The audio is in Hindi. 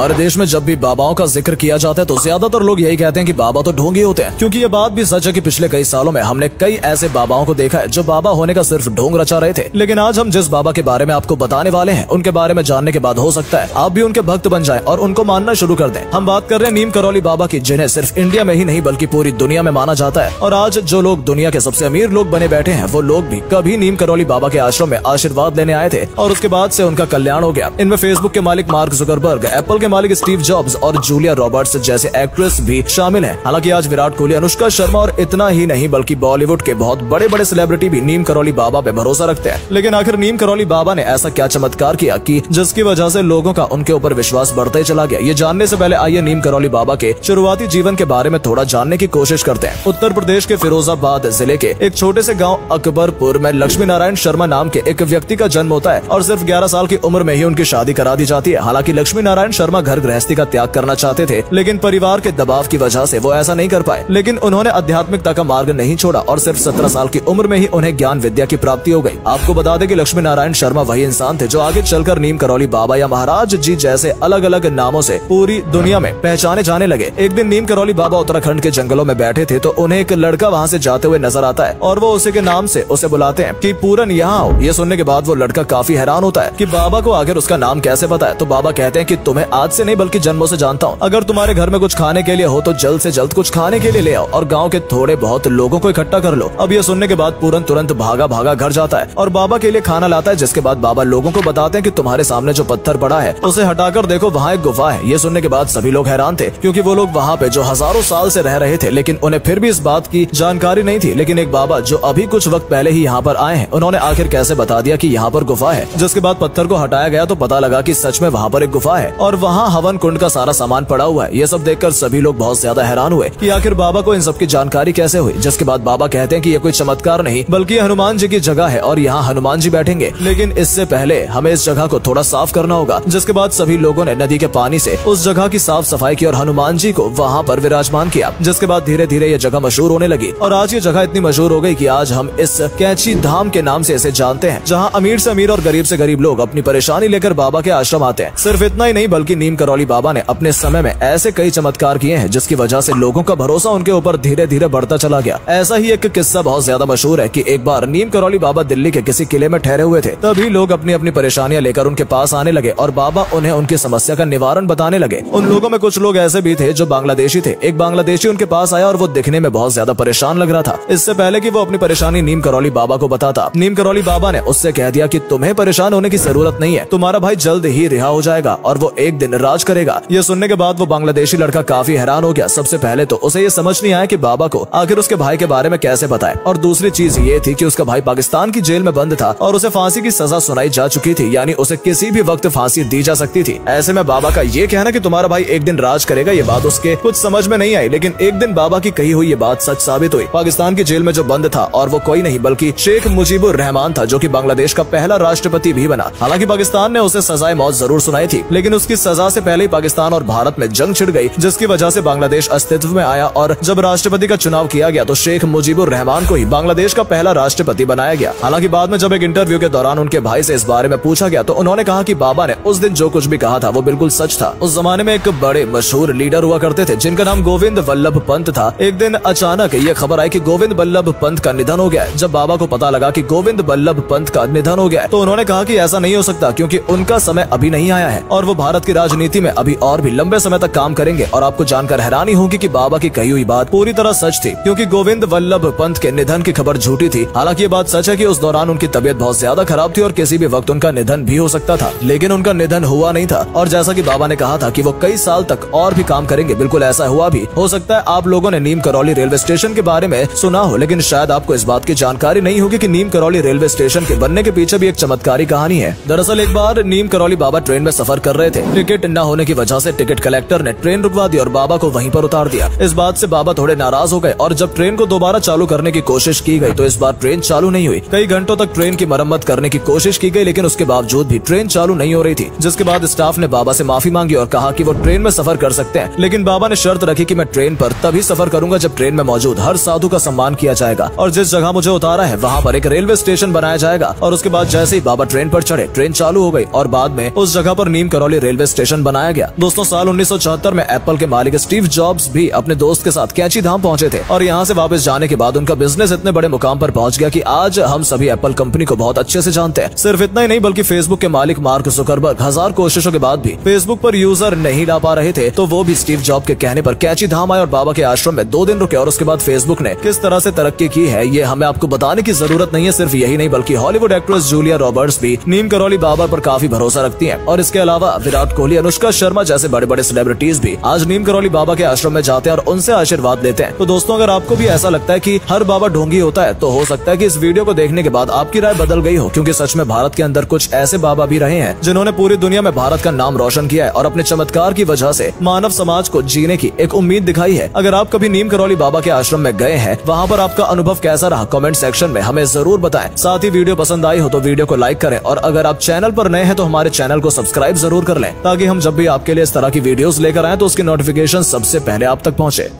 हमारे देश में जब भी बाबाओं का ज़िक्र किया जाता है तो ज़्यादातर लोग यही कहते हैं कि बाबा तो ढोंगी होते हैं। क्योंकि ये बात भी सच है कि पिछले कई सालों में हमने कई ऐसे बाबाओं को देखा है, जो बाबा होने का सिर्फ़ ढोंग रचा रहे थे। लेकिन आज हम जिस बाबा के बारे में आपको बताने वाले हैं, उनके बारे में जानने के बाद हो सकता है आप भी उनके भक्त बन जाए और उनको मानना शुरू कर दे। हम बात कर रहे हैं नीम करौली बाबा की, जिन्हें सिर्फ़ इंडिया में ही नहीं, बल्कि पूरी दुनिया में माना जाता है। और आज जो लोग दुनिया के सबसे अमीर लोग बने बैठे हैं, वो लोग भी कभी नीम करौली बाबा के आश्रम में आशीर्वाद लेने आए थे, और उसके बाद से उनका कल्याण हो गया। इनमें फेसबुक के मालिक मार्क जुकरबर्ग एप्पल के मालिक स्टीव जॉब्स और जूलिया रॉबर्ट्स जैसे एक्ट्रेस भी शामिल हैं। हालाँकि आज विराट कोहली, अनुष्का शर्मा और इतना ही नहीं, बल्कि बॉलीवुड के बहुत बड़े बड़े सेलिब्रिटी भी नीम करौली बाबा पे भरोसा रखते हैं। लेकिन आखिर नीम करौली बाबा ने ऐसा क्या चमत्कार किया की कि जिसकी वजह ऐसी लोगों का उनके ऊपर विश्वास बढ़ते चला गया? ये जानने ऐसी पहले आइए नीम करौली बाबा के शुरुआती जीवन के बारे में थोड़ा जानने की कोशिश करते हैं। उत्तर प्रदेश के फिरोजाबाद ज़िले के एक छोटे से गाँव अकबरपुर में लक्ष्मी नारायण शर्मा नाम के एक व्यक्ति का जन्म होता है और सिर्फ़ ग्यारह साल की उम्र में ही उनकी शादी करा दी जाती है। हालाँकि लक्ष्मी नारायण शर्मा घर गृहस्थी का त्याग करना चाहते थे, लेकिन परिवार के दबाव की वजह से वो ऐसा नहीं कर पाए। लेकिन उन्होंने आध्यात्मिकता का मार्ग नहीं छोड़ा और सिर्फ़ सत्रह साल की उम्र में ही उन्हें ज्ञान विद्या की प्राप्ति हो गई। आपको बता दें कि लक्ष्मी नारायण शर्मा वही इंसान थे जो आगे चलकर नीम करौली बाबा या महाराज जी जैसे अलग अलग नामों से पूरी दुनिया में पहचाने जाने लगे। एक दिन नीम करौली बाबा उत्तराखंड के जंगलों में बैठे थे तो उन्हें एक लड़का वहाँ से जाते हुए नज़र आता है और वो उसी के नाम से उसे बुलाते हैं कि पूरन यहाँ आओ। ये सुनने के बाद वो लड़का काफ़ी हैरान होता है कि बाबा को आखिर उसका नाम कैसे है? तो बाबा कहते हैं कि तुम्हें आज से नहीं, बल्कि जन्मों से जानता हूँ। अगर तुम्हारे घर में कुछ खाने के लिए हो तो जल्द से जल्द कुछ खाने के लिए ले आओ, और गाँव के थोड़े बहुत लोगों को इकट्ठा कर लो। अब ये सुनने के बाद पूरन तुरंत भागा भागा घर जाता है, और बाबा के लिए खाना लाता है, जिसके बाद बाबा लोगों को बताते हैं कि तुम्हारे सामने जो पत्थर पड़ा है, उसे हटाकर देखो, वहाँ एक गुफा है। ये सुनने के बाद सभी लोग हैरान थे, क्योंकि वो लोग वहाँ पे जो हज़ारों साल से रह रहे थे, लेकिन उन्हें फिर भी इस बात की जानकारी नहीं थी। लेकिन एक बाबा जो अभी कुछ वक्त पहले ही यहाँ पर आए हैं, उन्होंने आखिर कैसे बता दिया कि यहाँ पर गुफा है, जिसके बाद पत्थर को हटाया गया तो पता लगा कि सच में वहाँ पर एक गुफा है, और हवन कुंड का सारा सामान पड़ा हुआ है। ये सब देखकर सभी लोग बहुत ज़्यादा हैरान हुए कि आखिर बाबा को इन सब की जानकारी कैसे हुई? जिसके बाद बाबा कहते हैं कि ये कोई चमत्कार नहीं, बल्कि हनुमान जी की जगह है और यहाँ हनुमान जी बैठेंगे। लेकिन इससे पहले हमें इस जगह को थोड़ा साफ़ करना होगा, जिसके बाद सभी लोगों ने नदी के पानी से उस जगह की साफ़ सफ़ाई की और हनुमान जी को वहाँ पर विराजमान किया, जिसके बाद धीरे धीरे ये जगह मशहूर होने लगी। और आज ये जगह इतनी मशहूर हो गई की आज हम इस कैची धाम के नाम से इसे जानते हैं, जहाँ अमीर से अमीर और गरीब से गरीब लोग अपनी परेशानी लेकर बाबा के आश्रम आते हैं। सिर्फ़ इतना ही नहीं, बल्कि नीम करौली बाबा ने अपने समय में ऐसे कई चमत्कार किए हैं, जिसकी वजह से लोगों का भरोसा उनके ऊपर धीरे धीरे बढ़ता चला गया। ऐसा ही एक किस्सा बहुत ज़्यादा मशहूर है कि एक बार नीम करौली बाबा दिल्ली के किसी किले में ठहरे हुए थे। तभी लोग अपनी अपनी परेशानियाँ लेकर उनके पास आने लगे और बाबा उन्हें उनकी समस्या का निवारण बताने लगे। उन लोगों में कुछ लोग ऐसे भी थे जो बांग्लादेशी थे। एक बांग्लादेशी उनके पास आया और वो दिखने में बहुत ज़्यादा परेशान लग रहा था। इससे पहले की वो अपनी परेशानी नीम करौली बाबा को बताता। नीम करौली बाबा ने उससे कह दिया की तुम्हें परेशान होने की ज़रूरत नहीं है। तुम्हारा भाई जल्द ही रिहा हो जाएगा और वो एक दिन राज करेगा। ये सुनने के बाद वो बांग्लादेशी लड़का काफ़ी हैरान हो गया। सबसे पहले तो उसे ये समझ नहीं आया कि बाबा को आखिर उसके भाई के बारे में कैसे बताए और दूसरी चीज़ ये थी कि उसका भाई पाकिस्तान की जेल में बंद था और उसे फांसी की सजा सुनाई जा चुकी थी, यानी उसे किसी भी वक्त फांसी दी जा सकती थी। ऐसे में बाबा का ये कहना की तुम्हारा भाई एक दिन राज करेगा, ये बात उसके कुछ समझ में नहीं आई, लेकिन एक दिन बाबा की कही हुई ये बात सच साबित हुई। पाकिस्तान की जेल में जो बंद था, और वो कोई नहीं, बल्कि शेख मुजीबुर रहमान था, जो की बांग्लादेश का पहला राष्ट्रपति भी बना। हालाँकि पाकिस्तान ने उसे सजाए मौत ज़रूर सुनाई थी, लेकिन उसकी सजा से पहले ही पाकिस्तान और भारत में जंग छिड़ गई, जिसकी वजह से बांग्लादेश अस्तित्व में आया और जब राष्ट्रपति का चुनाव किया गया तो शेख मुजीबुर रहमान को ही बांग्लादेश का पहला राष्ट्रपति बनाया गया। हालाँकि बाद में जब एक इंटरव्यू के दौरान उनके भाई से इस बारे में पूछा गया तो उन्होंने कहा कि बाबा ने उस दिन जो कुछ भी कहा था, वो बिल्कुल सच था। उस जमाने में एक बड़े मशहूर लीडर हुआ करते थे, जिनका नाम गोविंद वल्लभ पंत था। एक दिन अचानक ये खबर आई कि गोविंद वल्लभ पंत का निधन हो गया जब बाबा को पता लगा कि गोविंद वल्लभ पंत का निधन हो गया तो उन्होंने कहा कि ऐसा नहीं हो सकता, क्योंकि उनका समय अभी नहीं आया है और वो भारत की राजनीति में अभी और भी लंबे समय तक काम करेंगे और आपको जानकर हैरानी होगी कि बाबा की कही हुई बात पूरी तरह सच थी, क्योंकि गोविंद वल्लभ पंत के निधन की खबर झूठी थी। हालाँकि ये बात सच है कि उस दौरान उनकी तबीयत बहुत ज़्यादा खराब थी और किसी भी वक्त उनका निधन भी हो सकता था, लेकिन उनका निधन हुआ नहीं था। और जैसा की बाबा ने कहा था की वो कई साल तक और भी काम करेंगे, बिल्कुल ऐसा हुआ भी। हो सकता है आप लोगों ने नीम करौली रेलवे स्टेशन के बारे में सुना हो, लेकिन शायद आपको इस बात की जानकारी नहीं होगी की नीम करौली रेलवे स्टेशन के बनने के पीछे भी एक चमत्कारी कहानी है। दरअसल एक बार नीम करौली बाबा ट्रेन में सफ़र कर रहे थे। टिकट न होने की वजह से टिकट कलेक्टर ने ट्रेन रुकवा दी और बाबा को वहीं पर उतार दिया। इस बात से बाबा थोड़े नाराज़ हो गए और जब ट्रेन को दोबारा चालू करने की कोशिश की गई तो इस बार ट्रेन चालू नहीं हुई। कई घंटों तक ट्रेन की मरम्मत करने की कोशिश की गई, लेकिन उसके बावजूद भी ट्रेन चालू नहीं हो रही थी, जिसके बाद स्टाफ ने बाबा से माफ़ी मांगी और कहा कि वो ट्रेन में सफ़र कर सकते हैं। लेकिन बाबा ने शर्त रखी कि मैं ट्रेन पर तभी सफ़र करूँगा जब ट्रेन में मौजूद हर साधु का सम्मान किया जाएगा और जिस जगह मुझे उतारा है, वहाँ पर एक रेलवे स्टेशन बनाया जाएगा। और उसके बाद जैसे ही बाबा ट्रेन पर चढ़े, ट्रेन चालू हो गई और बाद में उस जगह पर Neem Karoli railway station station बनाया गया। दोस्तों, साल उन्नीस सौ चौहत्तर में एप्पल के मालिक स्टीव जॉब्स भी अपने दोस्त के साथ कैची धाम पहुँचे थे और यहाँ से वापस जाने के बाद उनका बिज़नेस इतने बड़े मुकाम पर पहुँच गया कि आज हम सभी एप्पल कंपनी को बहुत अच्छे से जानते हैं। सिर्फ़ इतना ही नहीं, बल्कि फेसबुक के मालिक मार्क सुकरबर्ग हज़ार कोशिशों के बाद भी फेसबुक पर यूज़र नहीं ला पा रहे थे तो वो भी स्टीव जॉब के कहने पर कैची धाम आए और बाबा के आश्रम में दो दिन रुके और उसके बाद फेसबुक ने किस तरह से तरक्की की है, ये हमें आपको बताने की ज़रूरत नहीं है, सिर्फ़ यही नहीं, बल्कि हॉलीवुड एक्ट्रेस जूलिया रॉबर्ट्स भी नीम करौली बाबर पर काफ़ी भरोसा रखती है। और इसके अलावा विराट कोहली अनुष्का शर्मा जैसे बड़े बड़े सेलिब्रिटीज भी आज नीम करौली बाबा के आश्रम में जाते हैं और उनसे आशीर्वाद लेते हैं। तो दोस्तों, अगर आपको भी ऐसा लगता है की हर बाबा ढोंगी होता है तो हो सकता है की इस वीडियो को देखने के बाद आपकी राय बदल गई हो, क्यूँकी सच में भारत के अंदर कुछ ऐसे बाबा भी रहे हैं, जिन्होंने पूरी दुनिया में भारत का नाम रोशन किया है और अपने चमत्कार की वजह से मानव समाज को जीने की एक उम्मीद दिखाई है। अगर आप कभी नीम करौली बाबा के आश्रम में गए हैं, वहाँ पर आपका अनुभव कैसा रहा कमेंट सेक्शन में हमें ज़रूर बताएँ। साथ ही वीडियो पसंद आई हो तो वीडियो को लाइक करें और अगर आप चैनल पर नए हैं तो हमारे चैनल को सब्सक्राइब ज़रूर कर लें, ताकि हम जब भी आपके लिए इस तरह की वीडियोस लेकर आए तो उसकी नोटिफिकेशन सबसे पहले आप तक पहुँचे।